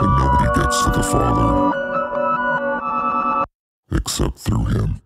And nobody gets to the Father except through him.